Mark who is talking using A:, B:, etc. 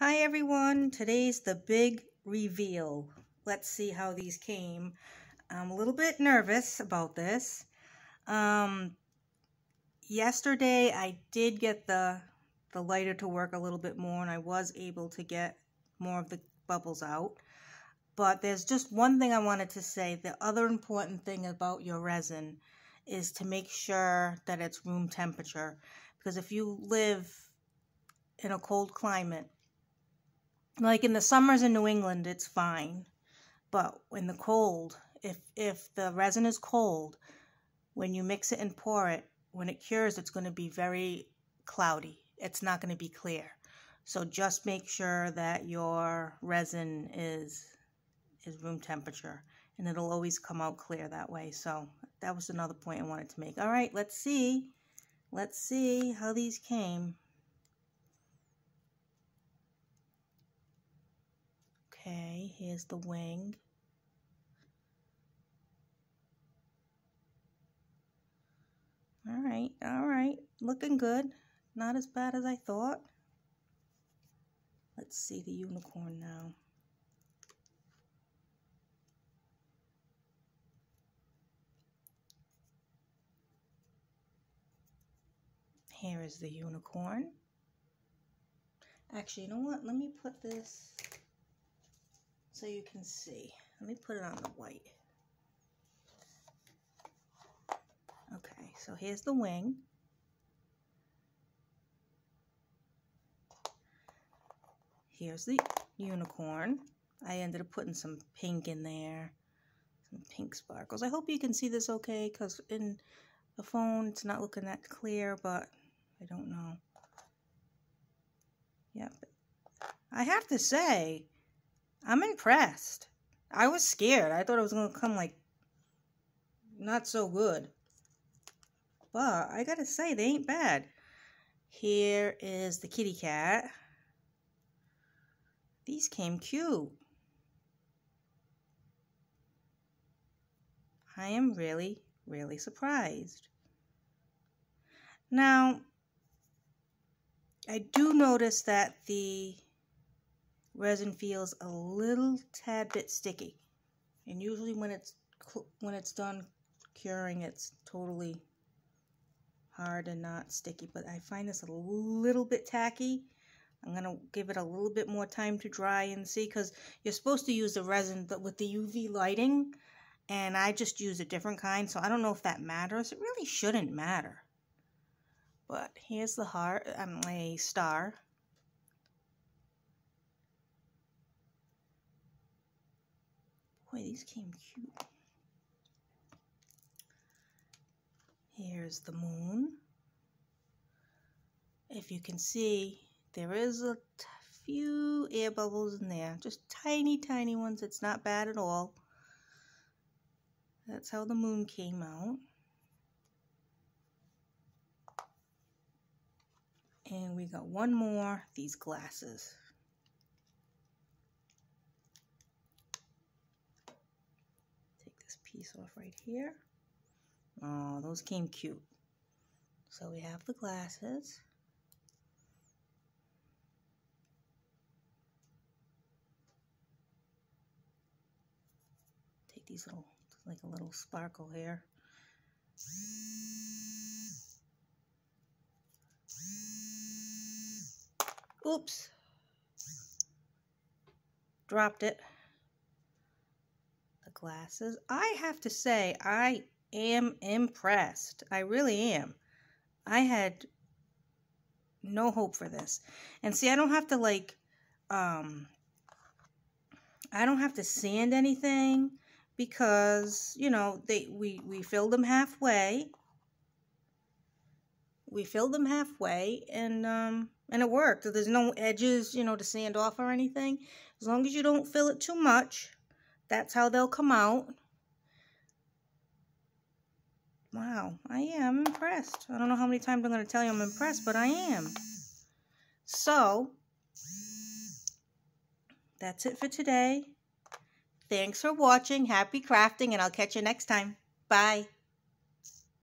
A: Hi everyone, today's the big reveal. Let's see how these came. I'm a little bit nervous about this. Um, yesterday I did get the, the lighter to work a little bit more and I was able to get more of the bubbles out. But there's just one thing I wanted to say. The other important thing about your resin is to make sure that it's room temperature. Because if you live in a cold climate, like in the summers in New England, it's fine. But in the cold, if, if the resin is cold, when you mix it and pour it, when it cures, it's going to be very cloudy. It's not going to be clear. So just make sure that your resin is is room temperature and it'll always come out clear that way. So that was another point I wanted to make. All right, let's see. Let's see how these came. Okay, here's the wing. All right, all right, looking good. Not as bad as I thought. Let's see the unicorn now. Here is the unicorn. Actually, you know what? Let me put this so you can see. Let me put it on the white. Okay, so here's the wing. Here's the unicorn. I ended up putting some pink in there, some pink sparkles. I hope you can see this okay because in the phone it's not looking that clear, but I don't know. Yep. I have to say, I'm impressed. I was scared. I thought it was going to come like not so good. But I gotta say, they ain't bad. Here is the kitty cat. These came cute. I am really, really surprised. Now, I do notice that the resin feels a little tad bit sticky. And usually when it's when it's done curing, it's totally hard and not sticky. But I find this a little bit tacky. I'm going to give it a little bit more time to dry and see because you're supposed to use the resin but with the UV lighting and I just use a different kind so I don't know if that matters. It really shouldn't matter. But here's the heart, um, a star. Boy, these came cute. Here's the moon. If you can see, there is a few air bubbles in there. Just tiny, tiny ones. It's not bad at all. That's how the moon came out. And we got one more, these glasses. Take this piece off right here. Oh, those came cute. So we have the glasses. Take these little, like a little sparkle here. Oops. Dropped it. Glasses. I have to say, I am impressed. I really am. I had no hope for this. And see, I don't have to like, um, I don't have to sand anything because you know they we we filled them halfway we filled them halfway and um and it worked there's no edges you know to sand off or anything as long as you don't fill it too much that's how they'll come out wow i am impressed i don't know how many times i'm going to tell you i'm impressed but i am so that's it for today Thanks for watching. Happy crafting, and I'll catch you next time. Bye.